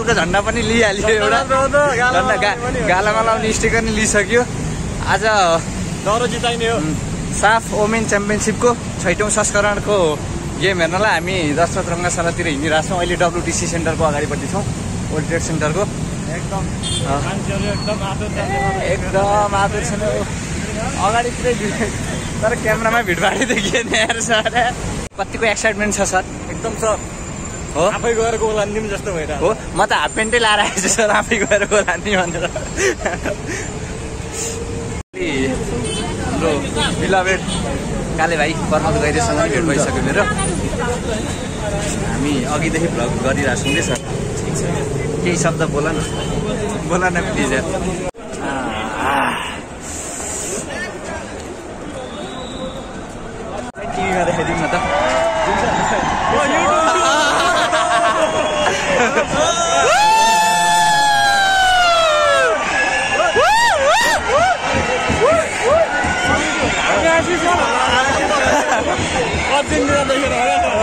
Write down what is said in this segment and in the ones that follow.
नेपालको झन्डा पनि लिइहाल्यो एउटा। गालामा लाउने स्टिकर नि लिइसक्यो। आज डह्रो जिताइने हो। साफ वोमेन च्याम्पियनसिपको छैटौँ संस्करणको गेम हेर्नलाई हामी दशरथ रङ्गशालातिर हिँडिरहेको छौँ अहिले डब्लुटिसी सेन्टरको अगाडिपट्टि छौँ वर्ल्ड ट्रेड सेन्टरको एकदम। एकदम आदर छैन अगाडितिरै तर क्यामेरामा भिडभाडै देखियो नि सर। कतिको एक्साइटमेन्ट छ सर? एकदम सर। हो? आफै गएर गोल हान्दिउँ जस्तो भइरहेको हो? म त हाफ प्यान्टै लाएर आएछु सर आफै गएर गोल हान्ने भनेर। हाम्रो बिलभेड काले भाइ कर्मद गैरेसँग भेट भइसक्यो मेरो। हामी अघिदेखि भ्लग गरिरहेको छौँ कि सर? केही शब्द बोल न बोल न प्लिज यार।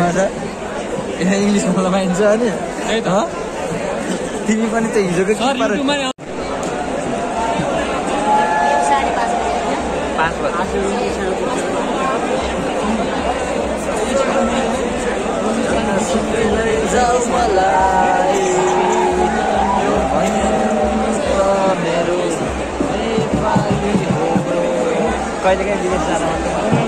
हजुर ए इङ्ग्लिस बोल्न पाइन्छ अनि हँ? तिमी पनि त हिजोको मलाई। कहिले काहीँ विदेश जान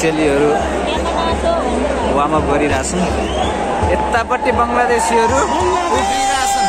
चेलीहरू वार्मअप गरिरहेछन् यतापट्टि बङ्गलादेशीहरू उफ्रिरहेछन्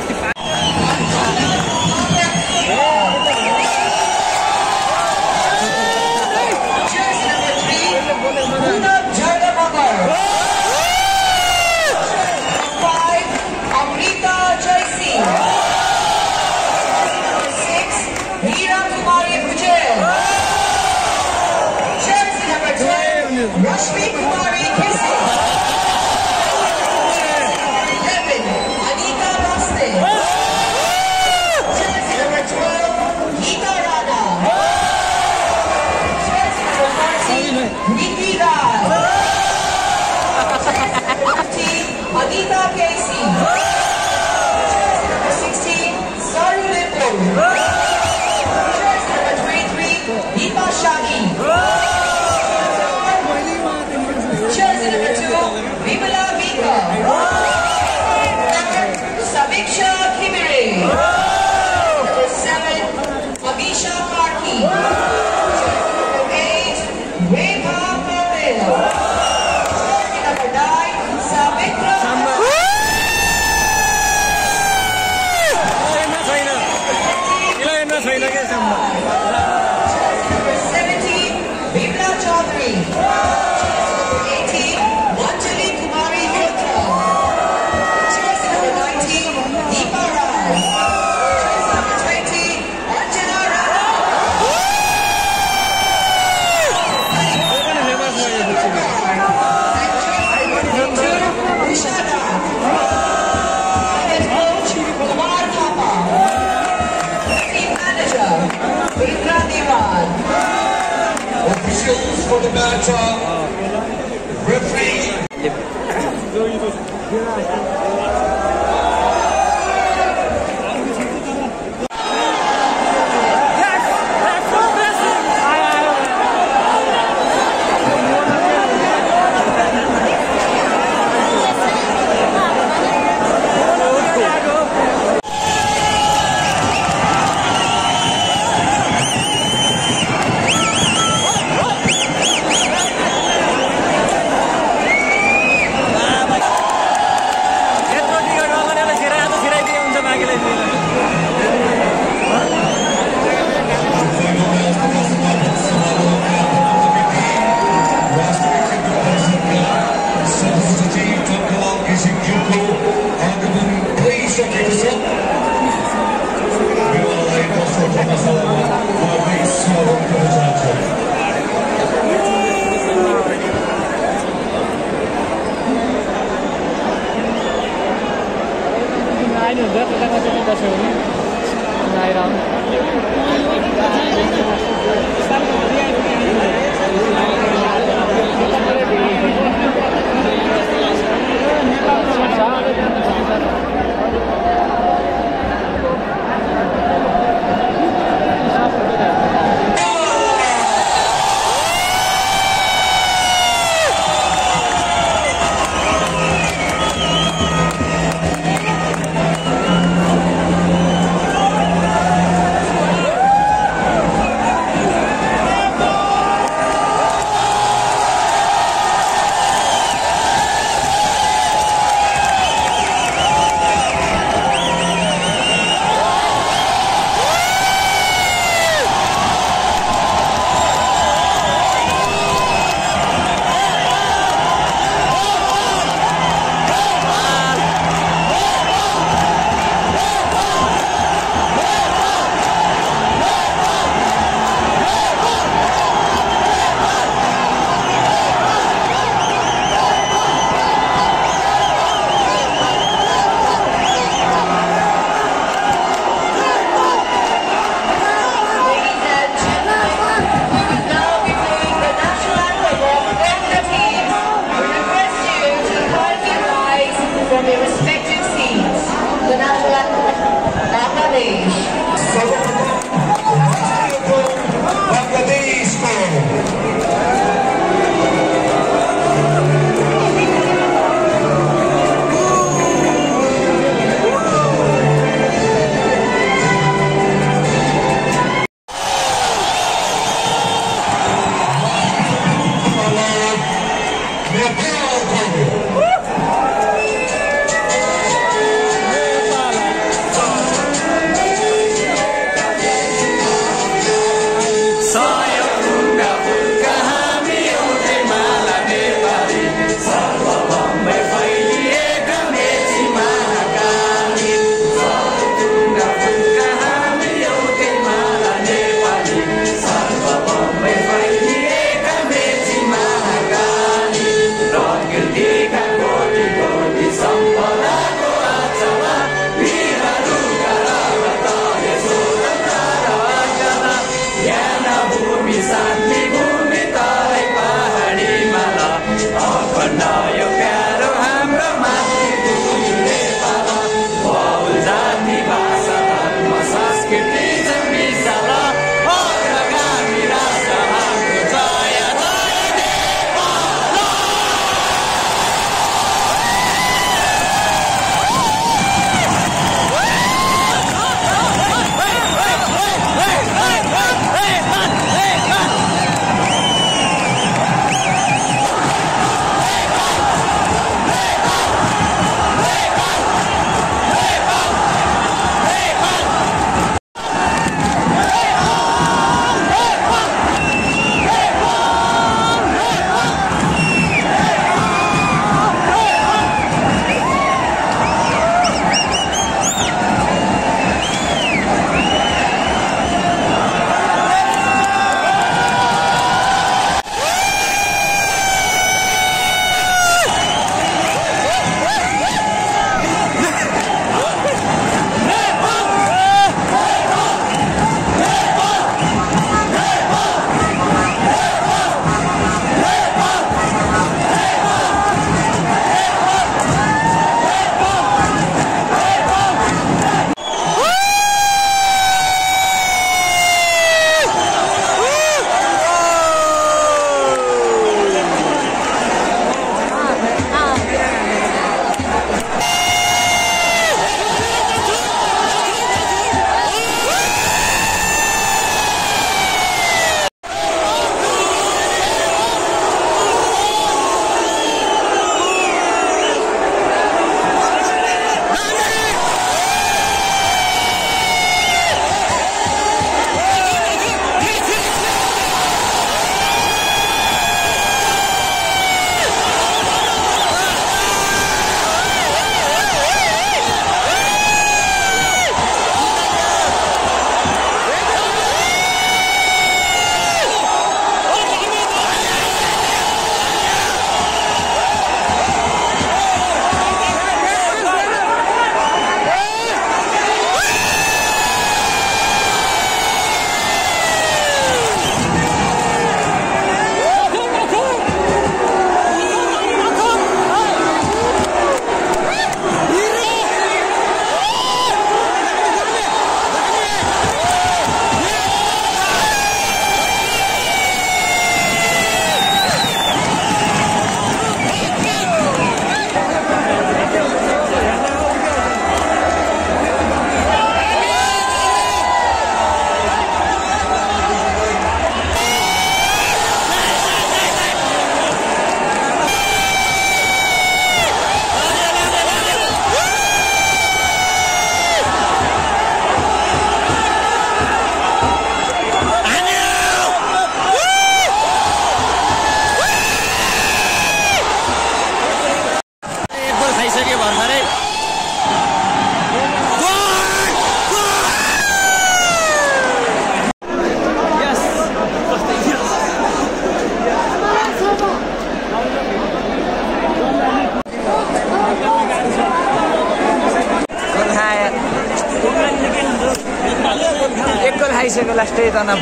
अस्ति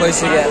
হয়েছে গিয়া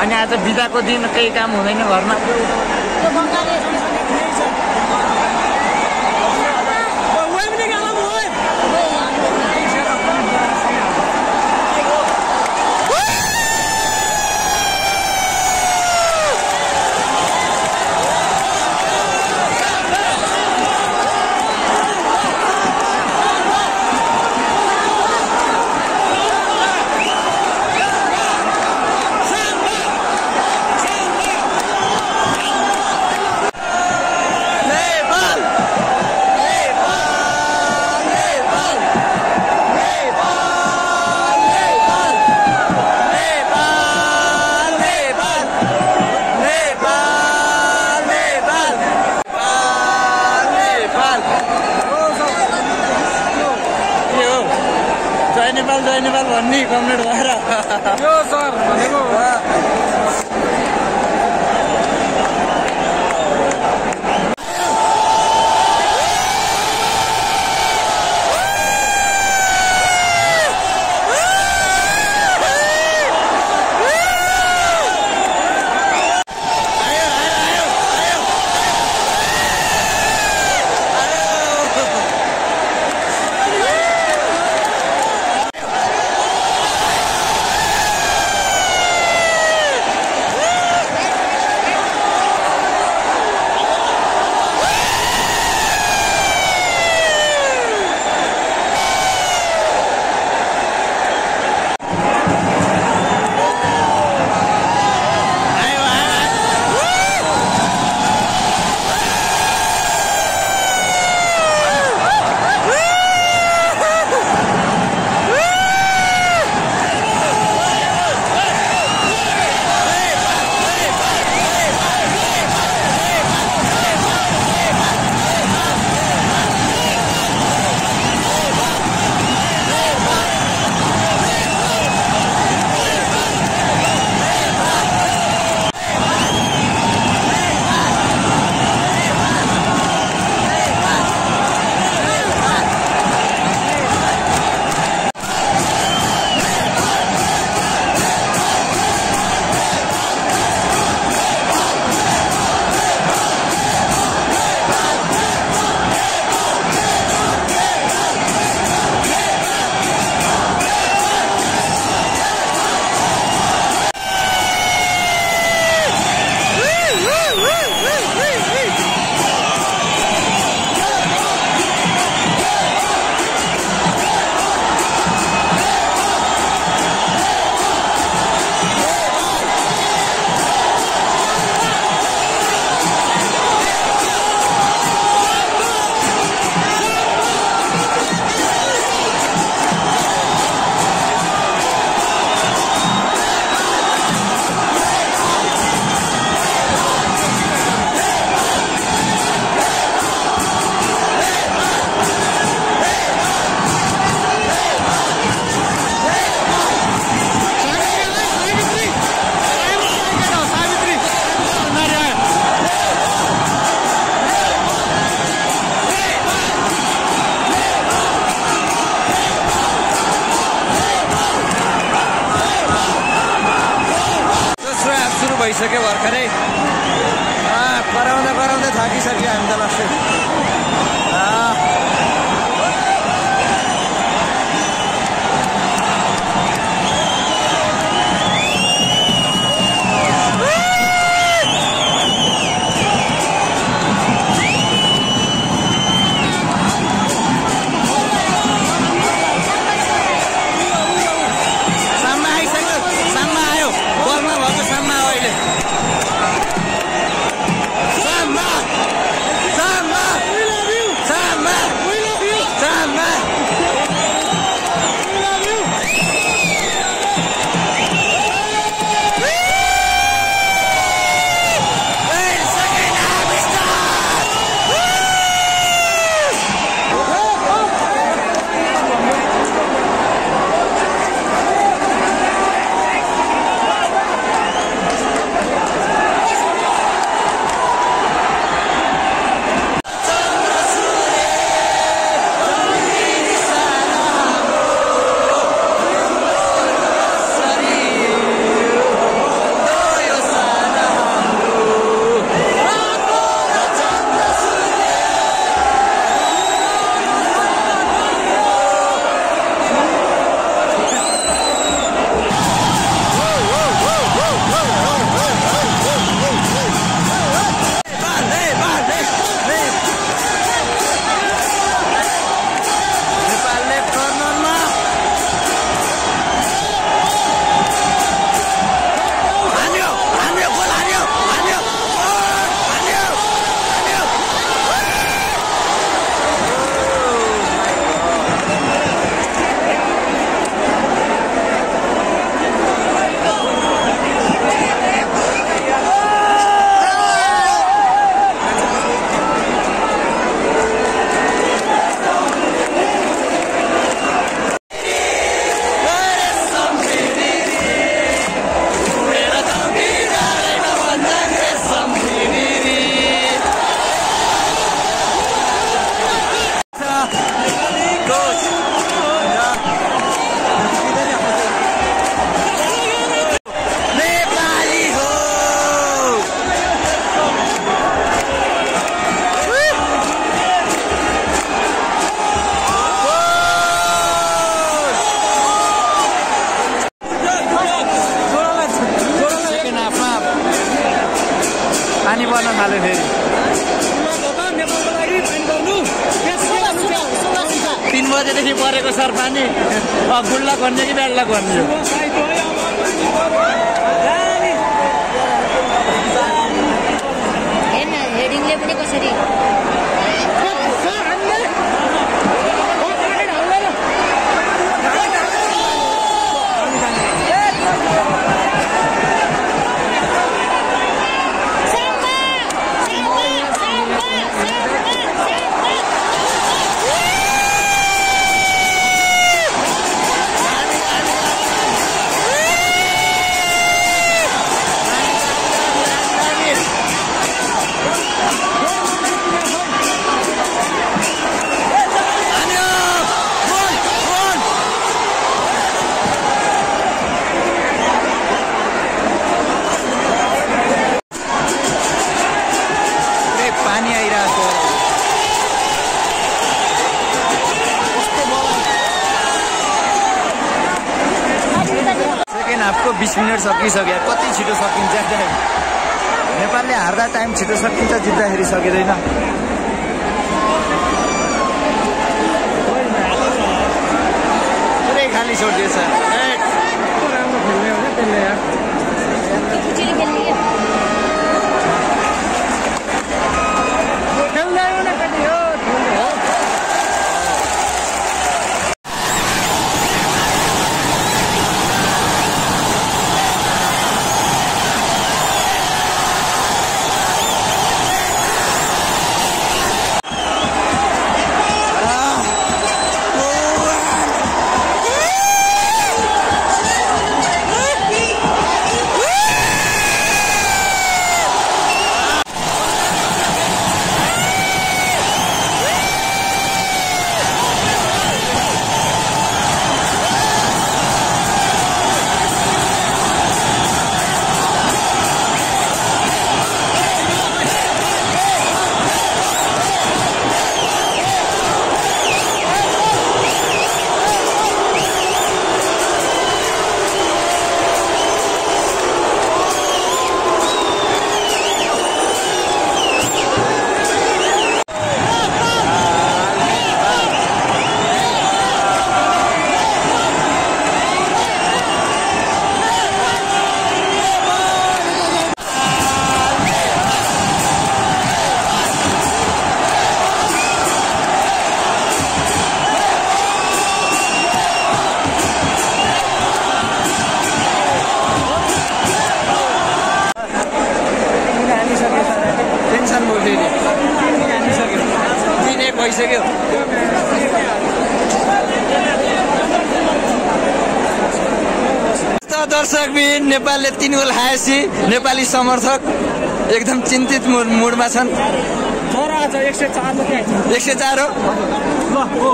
अनि आज बिदाको दिन केही काम हुँदैन घरमा। कमरेड भएर यो सर भइसक्यो भर्खरै। पराउँदा पराउँदै थाकिसक्यो हामी त लास्टै बिस मिनट सकिसक्यो। कति छिटो सकिन्छ? नेपालले हार्दा टाइम छिटो सकिन्छ जित्दाखेरि सकिँदैन। पुरै खाली छोडिदिएछ। राम्रो खेल्ने हो त्यसले नेपाली समर्थक एकदम चिन्तित मुड- मुडमा छन्। एक सय चार हो। ल हो।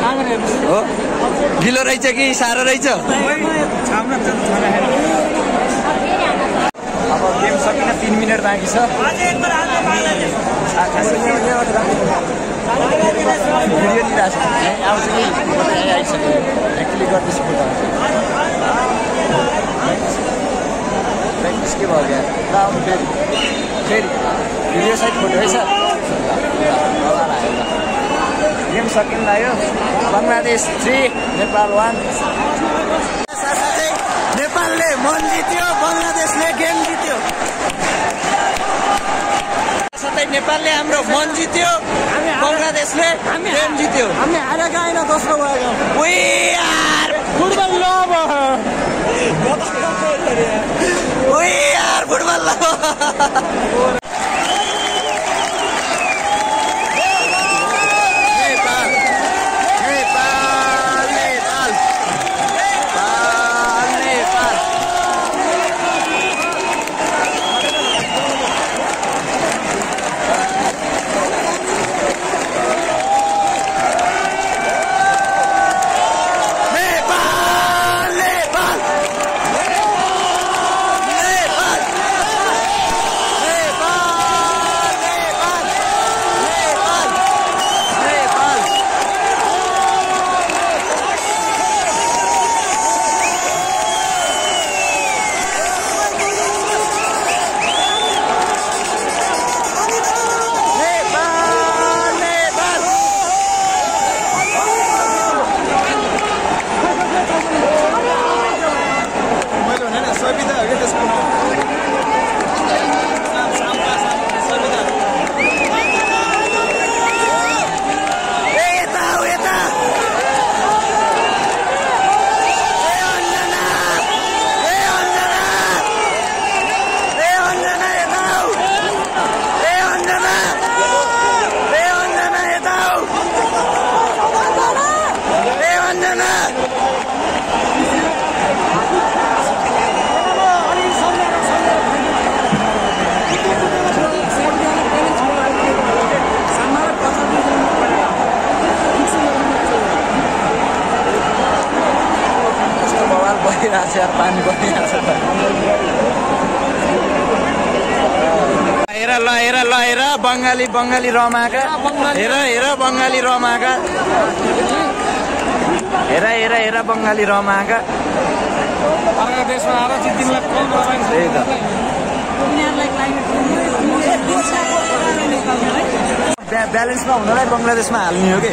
सागर हेर्नुहोस् हो ढिलो रहेछ कि साह्रो रहेछ? अब गेम सकिन तिन मिनट बाँकी छ। भिडियो लिइरहेको छ आउँछ कि आइसक्यो। एक्चुली गर्दैछु प्र्याक्टिस के भयो क्या ल आउनु फेरि फेरि भिडियो साइड फोटो है सर। गेम सकिन लाग्यो बङ्गलादेश थ्री नेपाल वान। साथसाथै नेपालले मन जित्यो बङ्गलादेशले गेम जित्यो। साथै नेपालले हाम्रो मन जित्यो बङ्गलादेशले गेम जित्यो। हामी हारेका होइन दोस्रो भयो We बहुत अच्छा खेल रहे हैं यार फुटबॉल मान्छेहरू पानी परिहाल्छ हेर ल हेर ल हेर बङ्गाली बङ्गाली रमाका हेर हेर बङ्गाली रमाका हेर हेर हेर बङ्गाली रमाका ब्यालेन्समा हुनलाई बङ्गलादेशमा हाल्ने हो कि?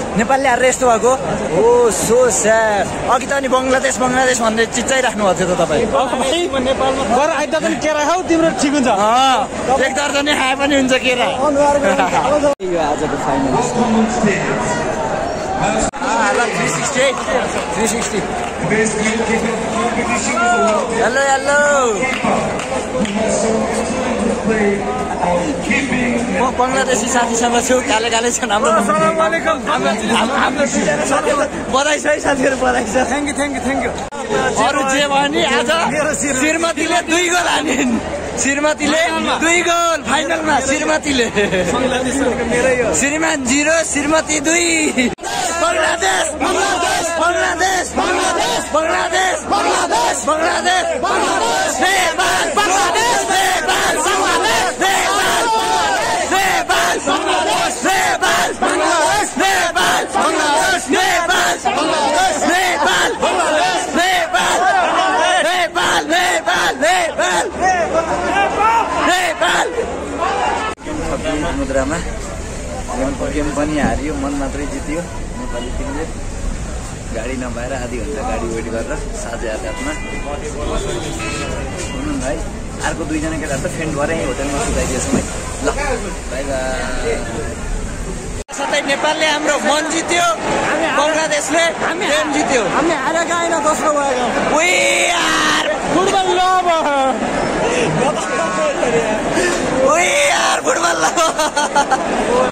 नेपालले यस्तो भएको हो सो स्याड अघि त अनि बङ्गलादेश बङ्गलादेश भनेर चिच्चाइराख्नु भएको थियो त तपाईँ केरा खाऊ तिम्रो ठिक हुन्छ एक दर्जनी खाए पनि हुन्छ केरा यो आजको final three sixty three sixty hello hello म बङ्गलादेशी साथीसँग छु काले काले छन् हाम्रो बधाई छ है साथीहरू बधाई छ। Thank you thank you thank you अरू जे भयो नि आज श्रीमतीले दुई गोल हानिन्। श्रीमतीले दुई गोल फाइनलमा श्रीमतीले। श्रीमान जिरो श्रीमती दुई। बङ्गलादेश बङ्गलादेश बङ्गलादेश बङ्गलादेश बङ्गलादेश बङ्गलादेश बङ्गलादेश बङ्गलादेश नेपाल बङ्गलादेश नेपाल बङ्गलादेश नेपाल बङ्गलादेश नेपाल बङ्गलादेश नेपाल बङ्गलादेश नेपाल बङ्गलादेश नेपाल बङ्गलादेश नेपाल नेपाल नेपाल नेपाल नेपाल मुद्रामा गेम गेम पनि हारियो मन मात्रै जित्यो नेपाली टिमले। गाडी नपाएर आधी घन्टा गाडी वेट गरेर साझे हातमा हुनु भाइ अर्को दुईजना केटाहरू त फेन्ट गरेँ होटेलमा सुताइदिएछौँ। है ल बाई बाई। सधैँ नेपालले हाम्रो मन जित्यो बङ्गलादेशले गेम जित्यो। हामी हारेका होइन दोस्रो are फुटबल यार फुटबॉल